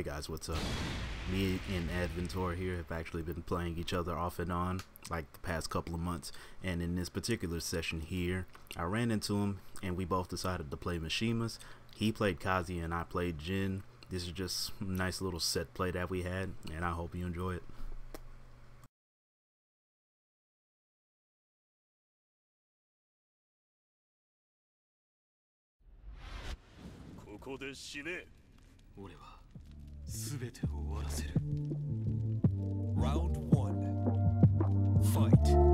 Hey guys, what's up? Me and Adventor here have actually been playing each other off and on like the past couple of months and in this particular session here I ran into him and we both decided to play Mishimas. He played Kazi and I played Jin. This is just a nice little set play that we had and I hope you enjoy it. Here. 全てを終わらせる Round one. Fight.